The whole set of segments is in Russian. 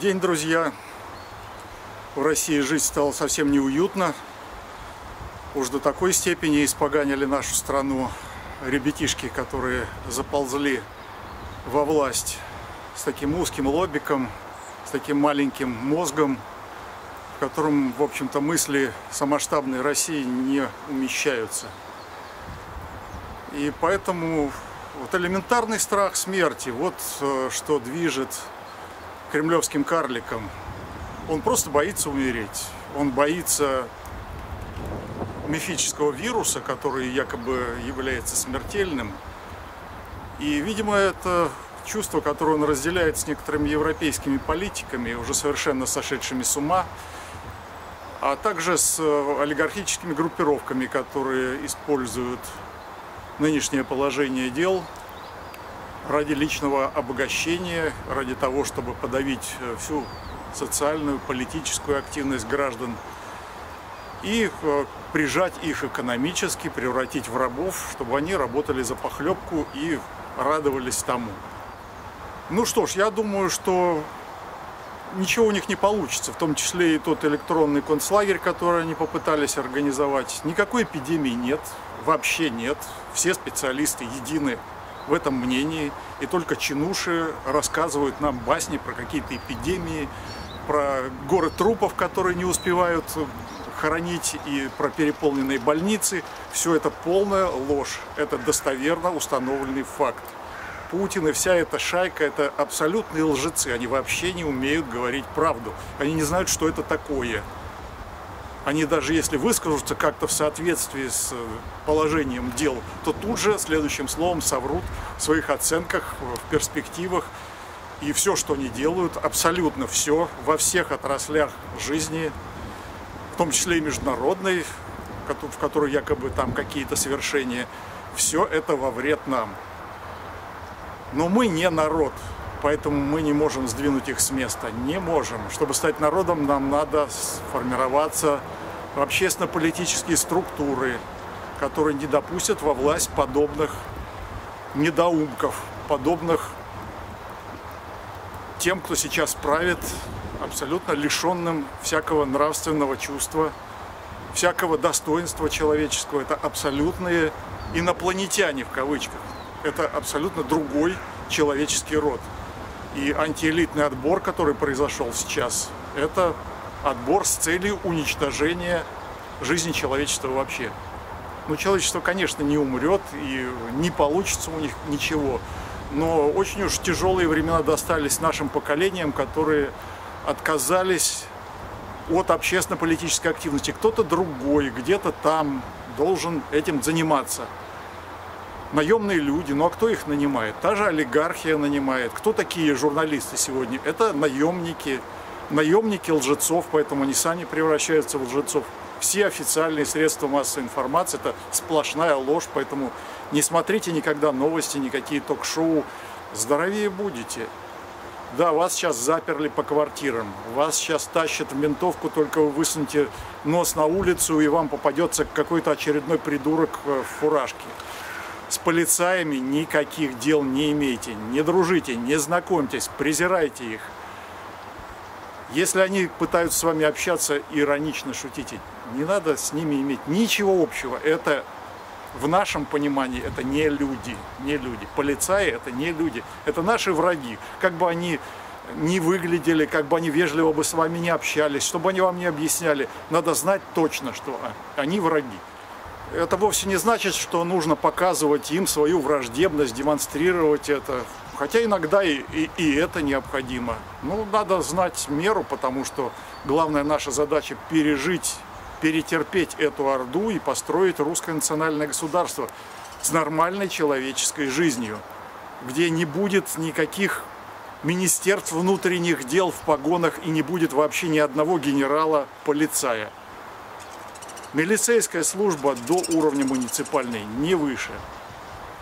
день, друзья! В России жить стало совсем неуютно. Уж до такой степени испоганили нашу страну ребятишки, которые заползли во власть с таким узким лобиком, с таким маленьким мозгом, в котором, в общем-то, мысли самоштабной России не умещаются. И поэтому вот элементарный страх смерти, вот э, что движет кремлевским карликом. Он просто боится умереть. Он боится мифического вируса, который якобы является смертельным. И, видимо, это чувство, которое он разделяет с некоторыми европейскими политиками, уже совершенно сошедшими с ума, а также с олигархическими группировками, которые используют нынешнее положение дел ради личного обогащения, ради того, чтобы подавить э, всю социальную, политическую активность граждан и э, прижать их экономически, превратить в рабов, чтобы они работали за похлебку и радовались тому. Ну что ж, я думаю, что ничего у них не получится, в том числе и тот электронный концлагерь, который они попытались организовать. Никакой эпидемии нет, вообще нет. Все специалисты едины в этом мнении, и только чинуши рассказывают нам басни про какие-то эпидемии, про горы трупов, которые не успевают хоронить, и про переполненные больницы. Все это полная ложь, это достоверно установленный факт. Путин и вся эта шайка – это абсолютные лжецы. Они вообще не умеют говорить правду. Они не знают, что это такое они даже если выскажутся как-то в соответствии с э, положением дел, то тут же следующим словом соврут в своих оценках, в перспективах. И все, что они делают, абсолютно все, во всех отраслях жизни, в том числе и международной, в которой якобы там какие-то совершения, все это во вред нам. Но мы не народ, поэтому мы не можем сдвинуть их с места. Не можем. Чтобы стать народом, нам надо сформироваться общественно-политические структуры, которые не допустят во власть подобных недоумков, подобных тем, кто сейчас правит, абсолютно лишенным всякого нравственного чувства, всякого достоинства человеческого. Это абсолютные инопланетяне в кавычках. Это абсолютно другой человеческий род. И антиэлитный отбор, который произошел сейчас, это отбор с целью уничтожения жизни человечества вообще. Ну, человечество, конечно, не умрет и не получится у них ничего, но очень уж тяжелые времена достались нашим поколениям, которые отказались от общественно-политической активности. Кто-то другой, где-то там должен этим заниматься. Наемные люди, ну а кто их нанимает? Та же олигархия нанимает. Кто такие журналисты сегодня? Это наемники, наемники лжецов, поэтому они сами превращаются в лжецов. Все официальные средства массовой информации – это сплошная ложь, поэтому не смотрите никогда новости, никакие ток-шоу. Здоровее будете. Да, вас сейчас заперли по квартирам, вас сейчас тащат в ментовку, только вы высунете нос на улицу, и вам попадется какой-то очередной придурок в фуражке. С полицаями никаких дел не имейте, не дружите, не знакомьтесь, презирайте их. Если они пытаются с вами общаться, иронично шутите, не надо с ними иметь ничего общего. Это в нашем понимании это не люди, не люди. Полицаи это не люди, это наши враги. Как бы они не выглядели, как бы они вежливо бы с вами не общались, чтобы они вам не объясняли, надо знать точно, что они враги. Это вовсе не значит, что нужно показывать им свою враждебность, демонстрировать это. Хотя иногда и, и, и это необходимо. Ну, надо знать меру, потому что главная наша задача пережить, перетерпеть эту орду и построить русское национальное государство с нормальной человеческой жизнью, где не будет никаких министерств внутренних дел в погонах и не будет вообще ни одного генерала-полицая. Милицейская служба до уровня муниципальной, не выше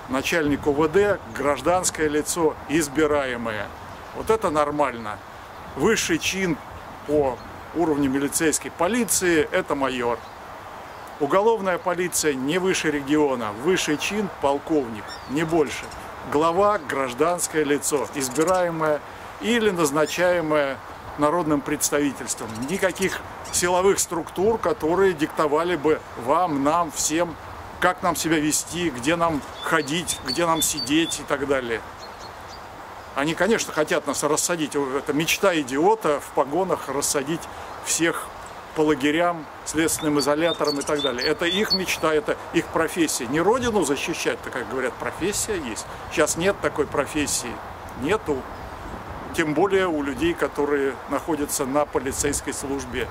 начальник УВД, гражданское лицо, избираемое. Вот это нормально. Высший чин по уровню милицейской полиции – это майор. Уголовная полиция не выше региона, высший чин – полковник, не больше. Глава – гражданское лицо, избираемое или назначаемое народным представительством, никаких силовых структур, которые диктовали бы вам, нам, всем, как нам себя вести, где нам ходить, где нам сидеть и так далее. Они, конечно, хотят нас рассадить. Это мечта идиота в погонах рассадить всех по лагерям, следственным изоляторам и так далее. Это их мечта, это их профессия. Не родину защищать-то, как говорят, профессия есть. Сейчас нет такой профессии. Нету. Тем более у людей, которые находятся на полицейской службе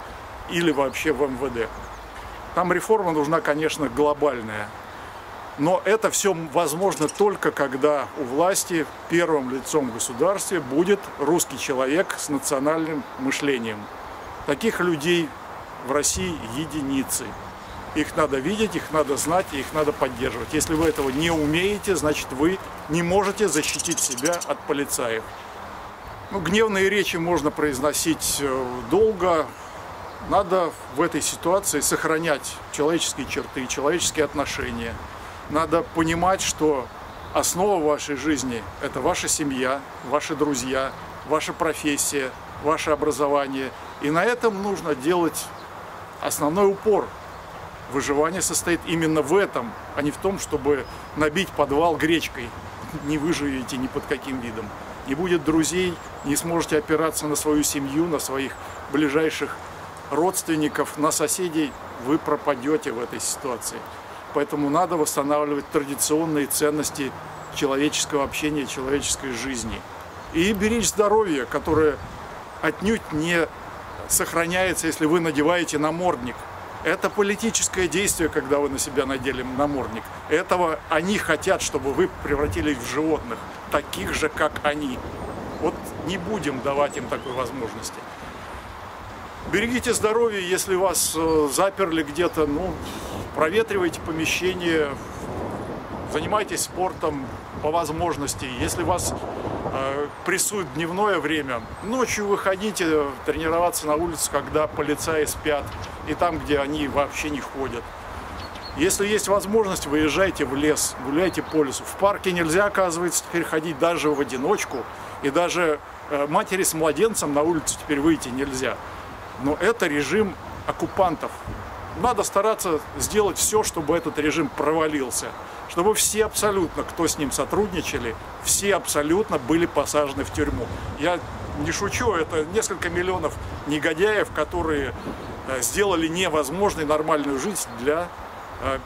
или вообще в МВД. Там реформа нужна, конечно, глобальная. Но это все возможно только когда у власти первым лицом в государстве будет русский человек с национальным мышлением. Таких людей в России единицы. Их надо видеть, их надо знать, их надо поддерживать. Если вы этого не умеете, значит вы не можете защитить себя от полицаев. Ну, гневные речи можно произносить э, долго. Надо в этой ситуации сохранять человеческие черты, человеческие отношения – надо понимать, что основа вашей жизни – это ваша семья, ваши друзья, ваша профессия, ваше образование. И на этом нужно делать основной упор. Выживание состоит именно в этом, а не в том, чтобы набить подвал гречкой. Не выживете ни под каким видом. Не будет друзей, не сможете опираться на свою семью, на своих ближайших родственников, на соседей. Вы пропадете в этой ситуации. Поэтому надо восстанавливать традиционные ценности человеческого общения, человеческой жизни. И беречь здоровье, которое отнюдь не сохраняется, если вы надеваете намордник. Это политическое действие, когда вы на себя надели намордник. Этого они хотят, чтобы вы превратились в животных, таких же, как они. Вот не будем давать им такой возможности. Берегите здоровье, если вас э, заперли где-то, ну, проветривайте помещение, занимайтесь спортом по возможности. Если вас э, прессует дневное время, ночью выходите тренироваться на улице, когда полицаи спят, и там, где они вообще не ходят. Если есть возможность, выезжайте в лес, гуляйте по лесу. В парке нельзя, оказывается, теперь ходить даже в одиночку. И даже э, матери с младенцем на улицу теперь выйти нельзя. Но это режим оккупантов, надо стараться сделать все, чтобы этот режим провалился. Чтобы все абсолютно, кто с ним сотрудничали, все абсолютно были посажены в тюрьму. Я не шучу, это несколько миллионов негодяев, которые э, сделали невозможной нормальную жизнь для э,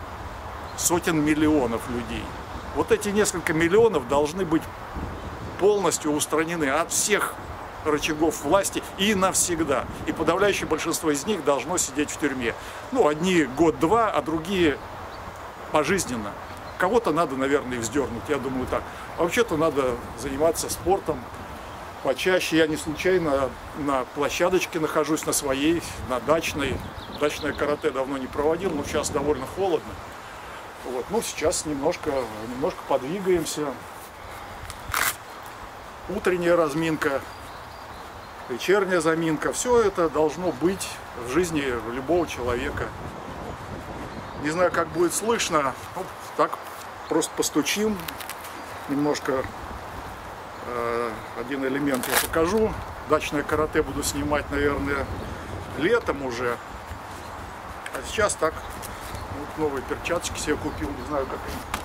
сотен миллионов людей. Вот эти несколько миллионов должны быть полностью устранены от всех рычагов власти и навсегда. И подавляющее большинство из них должно сидеть в тюрьме. Ну, одни год-два, а другие пожизненно. Кого-то надо, наверное, вздернуть, я думаю так. А вообще-то надо заниматься спортом почаще. Я не случайно на площадочке нахожусь, на своей, на дачной. Дачное карате давно не проводил, но сейчас довольно холодно. Вот. Ну, сейчас немножко, немножко подвигаемся. Утренняя разминка вечерняя заминка. Все это должно быть в жизни любого человека. Не знаю, как будет слышно. Вот так просто постучим. Немножко э, один элемент я покажу. Дачное карате буду снимать, наверное, летом уже. А сейчас так. Вот новые перчаточки себе купил. Не знаю, как они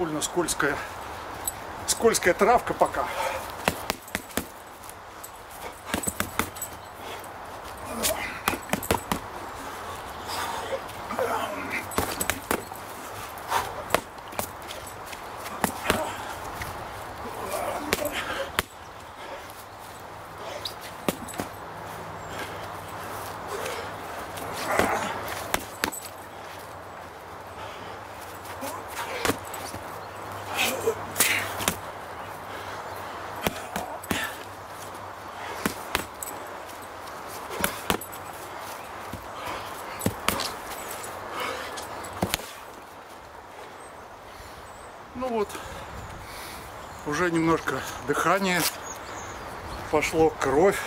довольно скользкая, скользкая травка пока. Ну вот, уже немножко дыхание пошло, кровь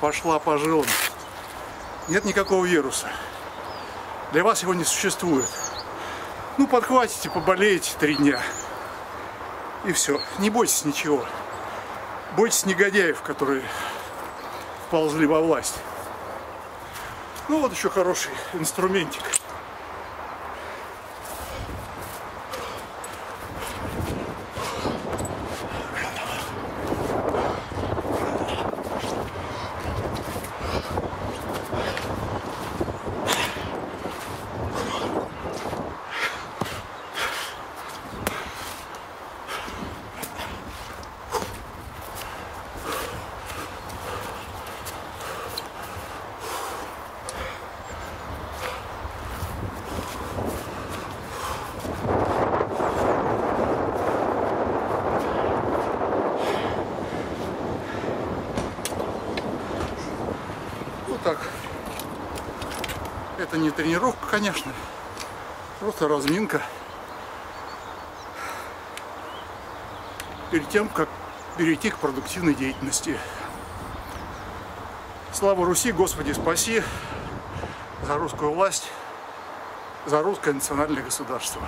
пошла по жилам. Нет никакого вируса. Для вас его не существует. Ну, подхватите, поболеете три дня. И все. Не бойтесь ничего. Бойтесь негодяев, которые ползли во власть. Ну, вот еще хороший инструментик. Вот так. Это не тренировка, конечно. Просто разминка. Перед тем, как перейти к продуктивной деятельности. Слава Руси, Господи, спаси за русскую власть, за русское национальное государство.